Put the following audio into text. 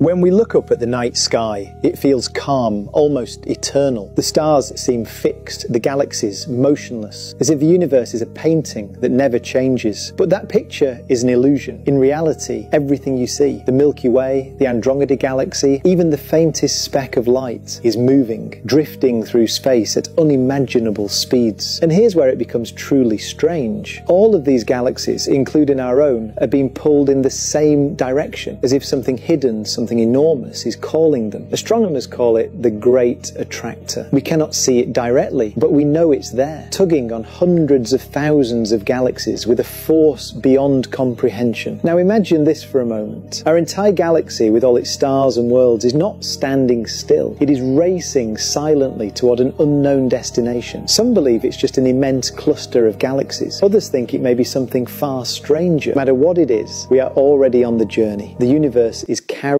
When we look up at the night sky, it feels calm, almost eternal. The stars seem fixed, the galaxies motionless, as if the universe is a painting that never changes. But that picture is an illusion. In reality, everything you see, the Milky Way, the Andromeda Galaxy, even the faintest speck of light, is moving, drifting through space at unimaginable speeds. And here's where it becomes truly strange. All of these galaxies, including our own, are being pulled in the same direction, as if something hidden, something something enormous is calling them. Astronomers call it the Great Attractor. We cannot see it directly, but we know it's there, tugging on hundreds of thousands of galaxies with a force beyond comprehension. Now imagine this for a moment. Our entire galaxy, with all its stars and worlds, is not standing still. It is racing silently toward an unknown destination. Some believe it's just an immense cluster of galaxies. Others think it may be something far stranger. No matter what it is, we are already on the journey. The universe is carrying